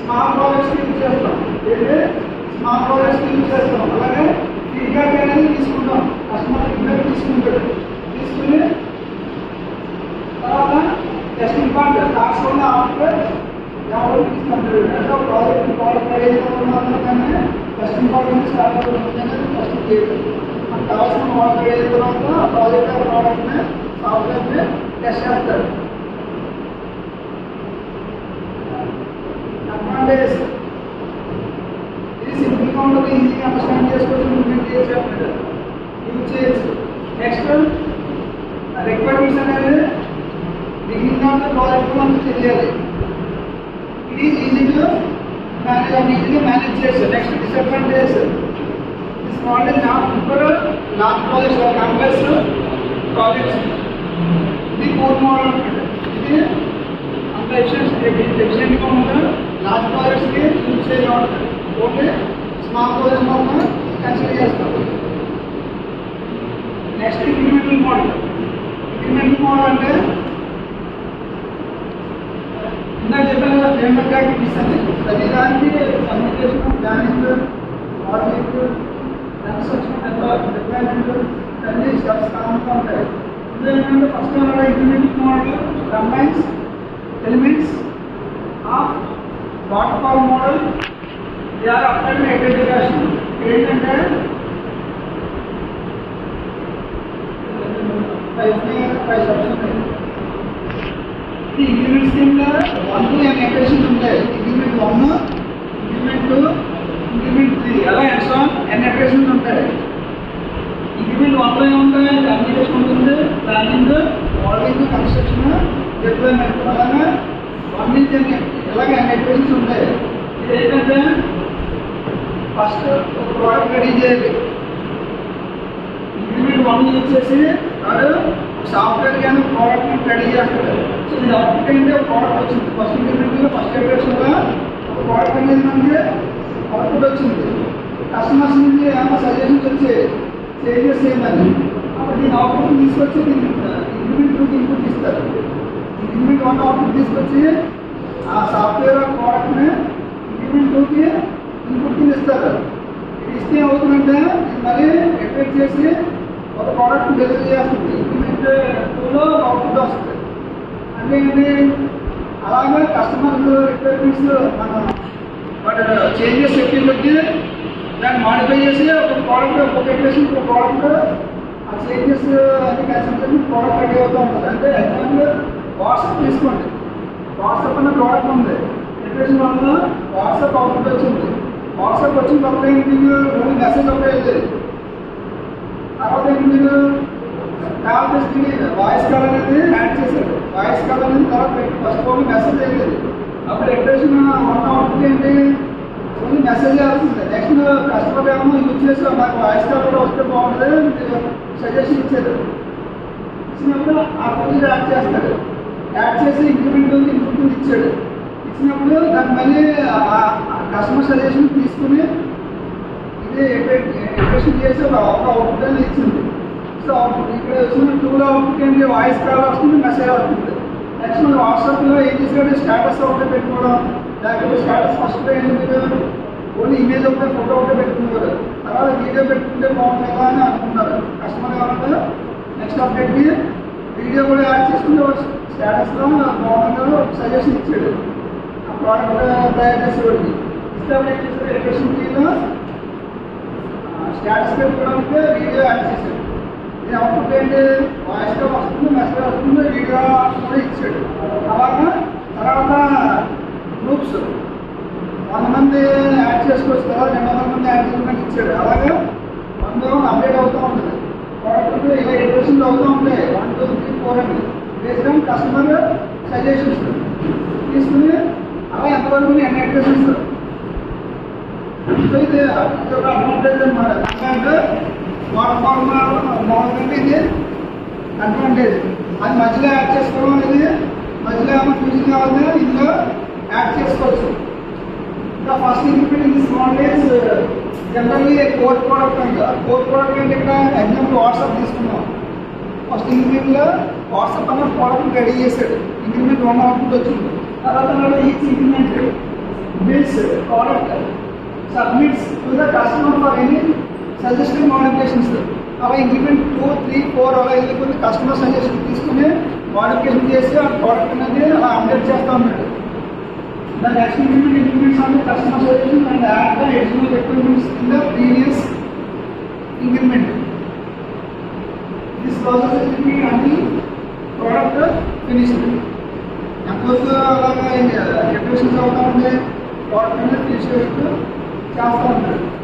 Smart projects చేస్తాం. అయితే smart projects use చేస్తాం. అలాగే ఫీడ్బ్యాక్ అనేది తీసుకుంటాం. కస్టమర్ ఫీడ్బ్యాక్ తీసుకుంటాడు. తీసుకుని తర్వాత టెస్టింగ్ పాయింట్ రాసుకున్న ఆఫ్టర్ ఎవరు తీసుకుంటారు? ప్రాజెక్ట్ క్వాలిఫై అయిపోతున్నాకనే టెస్టింగ్ పాయింట్ స్టార్ట్ అవుతుంది. టెస్టింగ్ చేయడం మనకు కావాల్సిన క్వాలిఫై అయిన తర్వాత ఆ ప్రాజెక్ట్ ప్రాడక్ట్ని సాఫ్ట్వేర్ని టెస్ట్ చేస్తారు. ఉండదు ఈజీగా అండర్స్టాండ్ చేసుకోవచ్చు ఇంప్లిమెంట్ చేయొచ్చు యూజ్ చేయొచ్చు నెక్స్ట్ రిక్వైర్మెంట్స్ అనేది బిగినింగ్ ఆఫ్ ద ప్రాజెక్ట్ మనం తెలియాలి ఇది ఈజీ టు మేనేజ్ అండ్ ఈజీగా మేనేజ్ చేయొచ్చు next disadvantage this model not prefer large projects or complex projects ఇది కోర్ మోడల్ ఉంటుంది ఇది అంత ఎఫిషియెంట్ ఎఫిషియెంట్గా ఉంటుంది లార్జ్ ప్రాజెక్ట్స్కి యూజ్ చేయడం ఉంటుంది ఓన్లీ స్మాల్ ప్రాజెక్ట్స్ మాత్రం కన్సిడర్ చేస్తాం next incremental model incremental model అంటే ఇందాక చెప్పాను కదా ఫ్రేమ్వర్క్ యాక్టివిటీస్ అని ప్రతిదానికి communication planning audit construction deployment అన్ని స్టెప్స్ కామన్గా ఉంటాయి ఇందులో ఏంటంటే first incremental model combines elements of waterfall model ఏంటంటే ఫైవ్ ఉంటాయి ఈ ఇంక్రిమెంట్ స్కీమ్లో వన్ టూ ఉంటాయి. Increment one increment two increment three. అలా ఉంటాయి. ఇంక్రిమెంట్ వన్లో ఏముంటాయి కమ్యూనికేషన్ ఉంటుంది ప్లానింగ్ మోడలింగ్ కన్స్ట్రక్షన్ డిప్లాయ్మెంట్ అలాగే వన్ నుంచి ఎన్ ఇలాగే ఎన్ ఎక్వేషన్స్ ఉంటాయి. ఇది ఏంటంటే ఫస్ట్ ఒక ప్రోడక్ట్ రెడీ చేయాలి ఇంక్రిమెంట్ వన్ యూజ్ చేసి వాడు సాఫ్ట్వేర్ కానీ ప్రోడక్ట్ రెడీ చేస్తాడు సో ఇది అవుట్పుట్ ఏంటి ఒక ప్రోడక్ట్ వచ్చింది ఫస్ట్ ఇంక్రిమెంట్లో ఫస్ట్ ఎక్స్ప్రెషన్లో ఒక ప్రోడక్ట్ అనేది మనకి అవుట్పుట్ వచ్చింది కస్టమర్స్ నుంచి ఏమైనా సజెషన్స్ వచ్చి చేంజెస్ చేయమని అప్పుడు దీని అవుట్పుట్ తీసుకొచ్చి దీనికి ఇంక్రిమెంట్ టూకి ఇన్పుట్ ఇస్తారు ఇంక్రిమెంట్ వన్ అవుట్పుట్ తీసుకొచ్చి ఆ సాఫ్ట్వేర్ ప్రోడక్ట్ని ఇంక్రిమెంట్ టూకి ఇన్పుట్ ఇస్తారు. ఇది ఇస్తే అవుతుందంటే మళ్ళీ ఎఫెక్ట్ చేసి ఒక ప్రోడక్ట్ డెలివరీ చేస్తుంది. ఇంప్లిమెంట్ టూలో అవుట్పుట్ వస్తుంది. అంటే ఏంటి అలాగే కస్టమర్ రిక్వైర్మెంట్స్ మనం వాటి చేంజెస్ చెప్పి బట్టి దాన్ని మాడిఫై చేసి ఒక ప్రోడక్ట్ ఒక ఎక్వేషన్ ఒక ప్రోడక్ట్ ఆ చేంజెస్ అన్ని కన్సల్టెంట్ ప్రోడక్ట్ రెడీ అవుతూ ఉంటుంది. అంటే ఎగ్జాంపుల్ వాట్సాప్ తీసుకోండి. వాట్సాప్ అనే ప్రోడక్ట్ ఉంది. ఎక్వేషన్ వల్ల వాట్సాప్ అవుట్పుట్ వచ్చింది వాట్సాప్ వచ్చిన తర్వాత ఏంటి ఓన్లీ మెసేజ్ ఒకటే వెళ్ళేది తర్వాత ఏంటి మీరు కాల్ చేసి వాయిస్ కాల్ అనేది యాడ్ చేశారు వాయిస్ కాల్ అనేది తర్వాత పెట్టి ఫస్ట్ ఓన్లీ మెసేజ్ అయ్యేది అప్పుడు ఎక్స్ప్రెషన్ వన్ అవుట్పుట్ ఏంటి ఓన్లీ మెసేజ్ వస్తుంది నెక్స్ట్ కస్టమర్ ఏమో యూజ్ చేసాం నాకు వాయిస్ కాల్ కూడా వస్తే బాగుంటుంది సజెషన్ ఇచ్చారు ఇచ్చినప్పుడు ఆ ఫోన్ యాడ్ చేస్తాడు యాడ్ చేసి ఇంక్రిమెంట్ ఇంక్రిమెంట్ ఇచ్చాడు. ఇచ్చినప్పుడు దాన్ని మళ్ళీ కస్టమర్ సజెషన్ తీసుకుని ఇది ఎక్స్ప్రెషన్ చేసి ఒక అవుట్పుట్ అనేది ఇచ్చింది. సో అవుట్పుట్ ఇక్కడ వచ్చిన టూలో అవుట్పుట్ ఏంటి? వాయిస్ కాల్ వస్తుంది మెసేజ్ వస్తుంది. నెక్స్ట్ మనం వాట్సాప్లో ఏం చేసాడు స్టేటస్ ఒకటే పెట్టుకోవడం లేకపోతే స్టేటస్ ఫస్ట్ ఏంటి ఓన్లీ ఇమేజ్ ఒకటే ఫోటో ఒకటే పెట్టుకున్నారు. తర్వాత వీడియో పెట్టుకుంటే బాగుంటుందా అని అనుకున్నారు. కస్టమర్ కావాలంటే నెక్స్ట్ అప్డేట్కి వీడియో కూడా యాడ్ చేసుకుంటే స్టేటస్లో బాగుంటుందో సజెషన్ ఇచ్చాడు. ఆ ప్రోడక్ట్ తయారు చేసేవాడికి ఇస్తే అప్పుడు ఏం చేశారు ఎడ్యుకేషన్ స్టాటస్ వీడియో యాడ్ చేశాడు నేను అవుట్పుట్ ఏంటి వాయిస్లో వస్తుంది మెసేజ్ వస్తుంది వీడియో కూడా ఇచ్చాడు అలాగా తర్వాత గ్రూప్స్ వంద మంది యాడ్ చేసుకోవచ్చు కదా రెండు వందల మంది యాడ్ చేసుకోవడానికి ఇచ్చాడు అలాగే వంద అప్డేట్ అవుతూ ఉంటుంది ప్రోడక్ట్ ఇలా ఎడ్యుకేషన్ అవుతూ ఉంటాయి వన్ టూ త్రీ ఫోర్ అని బేస్డ్ ఆన్ కస్టమర్ సజెషన్స్ తీసుకుని అలా ఎంతవరకు ఎన్ని ఎడ్యుకేషన్స్ ఇస్తారు కంటే ఇది అడ్వాంటేజ్ అది మధ్యలో యాడ్ చేసుకోవడం అనేది మధ్యలో ఏమైనా ఫ్యూజన్ కావాలంటే ఇందులో యాడ్ చేసుకోవచ్చు ఇంకా first increment in this model is generally core product అంట కోర్ ప్రోడక్ట్ అంటే ఇక్కడ ఎగ్జాంపుల్ వాట్సాప్ తీసుకున్నాం ఫస్ట్ ఇంక్రిమెంట్లో వాట్సాప్ అన్న ప్రోడక్ట్ రెడీ చేశాడు ఇంక్రిమెంట్ వన్ అవుట్పుట్ వచ్చింది తర్వాత each increment bills product Submits to the customer for any suggested modifications అలా ఇంక్రిమెంట్ టూ త్రీ ఫోర్ అలా వెళ్ళిపోతే కస్టమర్ సజెషన్ తీసుకుని మోడిఫికేషన్ చేసి ఆ ప్రోడక్ట్ అనేది అలా అప్డేట్ చేస్తూ ఉన్నాడు The next implement implements on the customer suggestion and add the additional requirements in the previous increment. This process is repeated until product finished. ఎంతవరకు అలాగా డెకరేషన్స్ అవుతా ఉంటే ప్రోడక్ట్ అనేది ఫినిష్ 要送的。